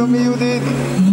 from you, did.